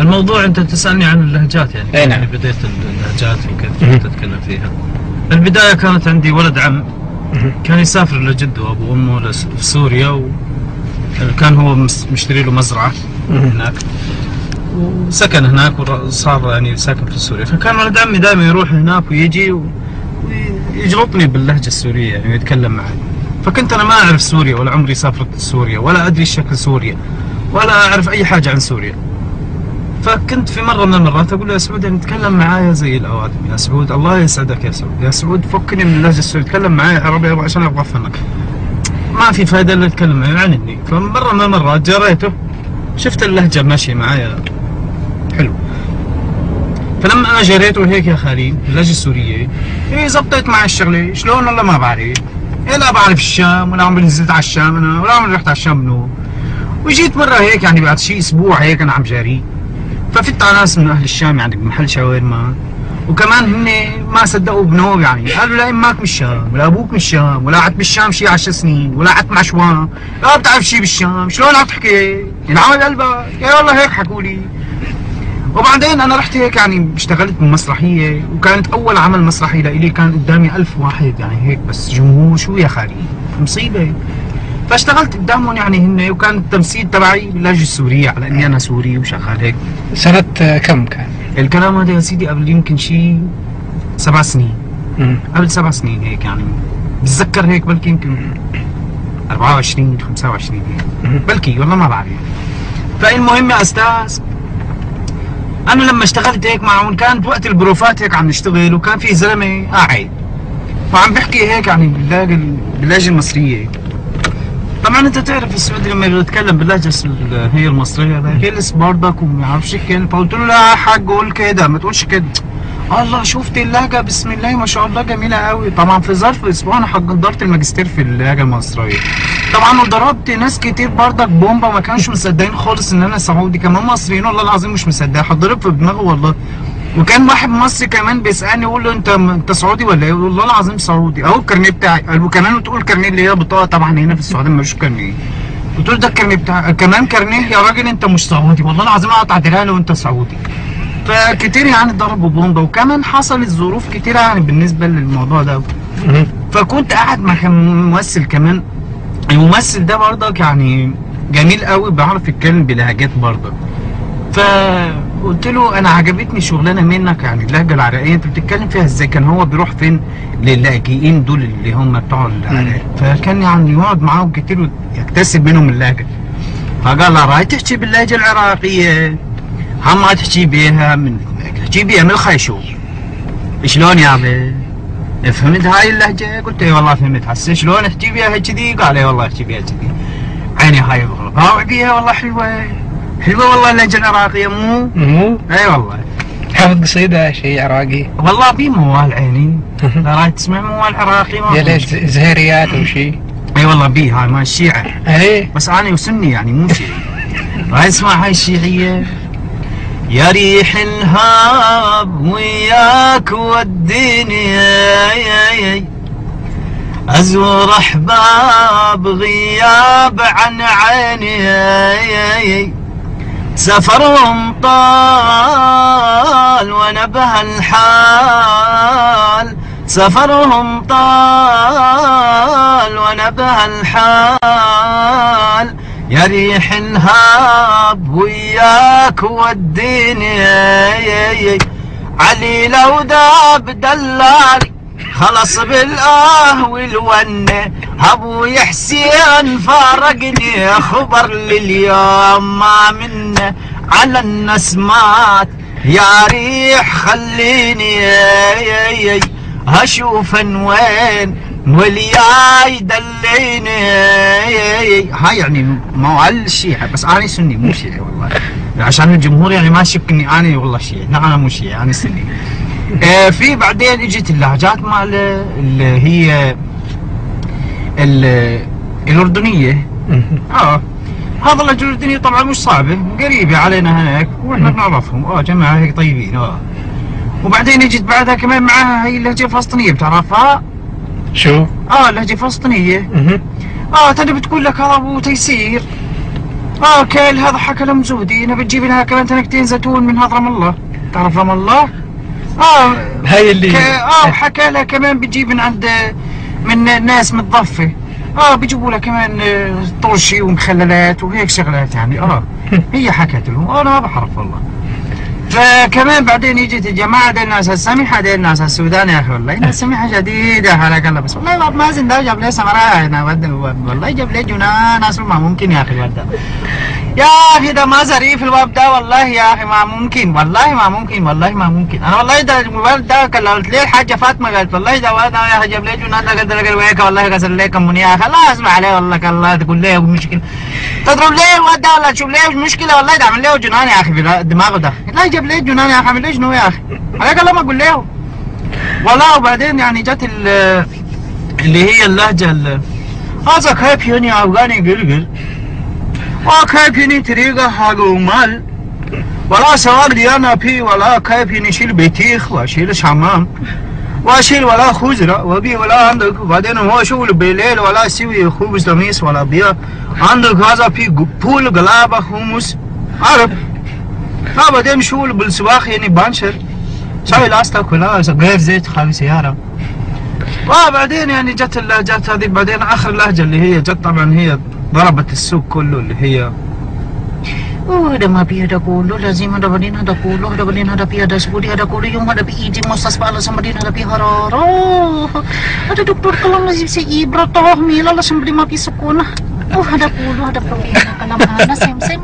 الموضوع انت تسألني عن اللهجات يعني نعم. يعني بديت اللهجات وكيف اتكلم فيها البداية كانت عندي ولد عم. كان يسافر لجدة وأبو وامه لس- في سوريا وكان هو مشتري له مزرعة. هناك وسكن هناك وصار يعني ساكن في سوريا فكان ولد عمي دائما يروح هناك ويجي و- ويجلطني باللهجة السورية يعني ويتكلم معي فكنت أنا ما أعرف سوريا ولا عمري سافرت سوريا ولا أدري شكل سوريا ولا أعرف أي حاجة عن سوريا فكنت في مرة من المرات أقول له يا سعود يعني تكلم معايا زي الاوادم يا سعود الله يسعدك يا سعود. يا سعود فكني من اللهجه السوريه تكلم معايا عربي عشان أبغى أفهمك. ما في فائده إلا اتكلم معي عنني فمرة من المرات جريته. شفت اللهجة ماشية معايا. حلو. فلما أنا جريته هيك يا خالي اللهجة السورية إيه زبطت معي الشغلة. شلون؟ والله ما بعرف. إيه لا بعرف الشام ولا عمري نزلت على الشام أنا ولا عمري رحت على الشام منو. وجيت مرة هيك يعني بعد شي أسبوع هيك أنا عم جاري على ناس من أهل الشام يعني بمحل شاورما. وكمان هن ما صدقوا بنوب يعني. قالوا لا أمك من الشام ولا أبوك من الشام ولا قعدت بالشام شي 10 سنين ولا قعدت مع شوان لا بتعرف شي بالشام. شلون عم تحكي؟ ينعمل قلبك يا والله هيك حكوا لي. وبعدين أنا رحت هيك يعني اشتغلت بمسرحية وكانت أول عمل مسرحي لإلي كان قدامي ألف واحد يعني هيك بس جمهور شو يا خالي؟ مصيبة. فاشتغلت قدامهم يعني هن وكان التمثيل تبعي باللهجه السوريه على إني أنا سوري وشغال هيك. سنة آه، كم كان؟ الكلام هذا يا سيدي قبل يمكن شي سبع سنين. مم. قبل سبع سنين هيك يعني. بتذكر هيك بلكي يمكن 24 25 هيك. بلكي والله ما بعرف. فالمهم يا أستاذ أنا لما اشتغلت هيك معهم كانت وقت البروفات هيك عم نشتغل وكان في زلمة قاعد. وعم بحكي هيك يعني باللهجة المصرية. طبعا أنت تعرف السعودي لما بيتكلم باللهجة هي المصرية ده جلس برضك وما يعرفش كده فقلت له لا يا حاج قول كده. ما تقولش كده. الله شفت اللهجة بسم الله ما شاء الله جميلة قوي طبعا في ظرف أسبوع أنا حضرت الماجستير في اللهجة المصرية. طبعا وضربت ناس كتير برضك بومبا ما كانوش مصدقين خالص إن أنا سعودي. كمان مصريين والله العظيم مش مصدق هضرب في دماغه والله. وكان واحد مصري كمان بيسألني يقول له انت انت سعودي ولا إيه؟ والله العظيم سعودي. اهو الكارنيه بتاعي. قال وكمان وتقول كارنيه اللي هي بطاقة طبعا هنا في السعودية ملوش كارنيه. قلت له ده الكارنيه بتاعي كمان كارنيه يا راجل انت مش سعودي. والله العظيم اقطع دراعي وانت سعودي. فكتير يعني ضربوا بومبا وكمان حصلت ظروف كتيره يعني بالنسبة للموضوع ده. فكنت قاعد مع ممثل كمان. الممثل ده برضك يعني جميل قوي بيعرف يتكلم بلهجات برضك. فقلت له أنا عجبتني شغلانة منك يعني اللهجة العراقية أنت بتتكلم فيها إزاي؟ كان هو بيروح فين؟ للاجئين دول اللي هم بتوع العراق. فكان يعني يقعد معاهم كتير ويكتسب منهم اللهجة. فقال له راي تحكي باللهجة العراقية؟ هم ما تحكي بيها من تحكي بيها من الخيشوم شلون يا أبي؟ فهمت هاي اللهجة؟ قلت إي والله فهمت. هسه شلون احكي بيها كذي؟ قال إي والله احكي بيها كذي. عيني هاي بيها والله حلوة. حلوة والله اللهجه العراقيه مو؟ مو. إي والله. حافظ قصيدة شيء عراقي. والله في موال عيني راي تسمع موال عراقي ما ليش. زهريات أو شيء إي والله بي هاي ما الشيعة. إيه بس أنا وسني يعني مو شيعي. راي اسمع هاي الشيعية. يا ريح الهاب وياك وديني أزور أحباب غياب عن عيني سفرهم طال وأنا بهالحال سفرهم طال وأنا بهالحال يا ريح الهاب وياك وديني علي لو داب دلالي خلص بالآه والونة. أبوي حسين فارقني خبر لليوم ما منه على النسمات. يا ريح خليني أشوفن وين والياي دليني. هاي يعني موال الشيعة بس أنا سني مو شيعي والله. عشان الجمهور يعني ما يشك اني أنا والله شيعي لا أنا مو شيعي أنا سني. آه في بعدين إجت اللهجات مال اللي هي الأردنية. آه. هذا اللهجه الاردنيه طبعا مش صعبه قريبه علينا هناك. وإحنا بنعرفهم آه جماعة هيك طيبين. آه. وبعدين اجت بعدها كمان معاها هي اللهجة الفلسطينية بتعرفها؟ شو؟ آه اللهجة الفلسطينية. مهم. آه تدري بتقول لك هذا أبو تيسير. آه كيل هذا حكى لهم زودي نبي تجيب لها كمان تنكتين زيتون من هذا رام الله. تعرف رام الله؟ آه. هاي اللي ك- آه وحكى لها كمان بتجيب من عند من ناس متضفه آه بيجيبوا لها كمان آه، طرشي ومخللات وهيك شغلات يعني. آه هي حكت لهم. أنا ما بعرف والله. فكمان بعدين يجت الجماعه دي الناس السميحة دي الناس السودان يا أخي والله. ناس سميحة شديده حالك الله بس. والله باب مازن ده جاب لي سمراء هنا والله جاب لي جنان ما ممكن يا أخي يا أخي ده ما ظريف الباب ده. والله يا أخي ما ممكن. والله ما ممكن والله ما ممكن. أنا والله ده الموبايل ده كلمت لي الحاجة فاطمة قالت والله ده واد يا أخي جاب لي جنان ده قدر قال وياك والله غسل لي كم يا أخي الله اسمع عليه والله الله تقول لي مشكلة. تضرب ليه الواد ده ولا تشوف ليه مشكلة والله ده عمل له جنان يا أخي في دماغه ده. لا جاب لي جنان يا أخي عمل لي شنو يا أخي؟ عليك الله ما أقول له. والله وبعدين يعني جت ال- اللي هي اللهجة ال- هذا كيف يعني أفغاني قلقل؟ وكيف يعني طريقه حق مال ولا سواق ديانا في ولا كيف شيل بيتيخ واشيل شمام. واشيل ولا خزرة وبي ولا عندك وبعدين هو شغل بالليل ولا يسوي خبز لميس ولا بيا عندك هذا في بول قلابة خمس عرب لا بعدين شغل بالسواق يعني بانشر. سوي لاستك كلها غير زيت خالي سيارة وبعدين يعني جت اللهجات هذه بعدين آخر لهجة اللي هي جت طبعا هي ضربت السوق كله اللي هي Oh, ada mapi ada kulo, lazim ada balin ada kulo, ada balin ada pi ada sebudi ada kulo, yung ada pi iji mostas pala sama din ada pi hararo. Ada doktor kalau lazim si ibra toh mila la sama di mapi sukuna. Oh, ada kulo, ada problema kana mana sem sem.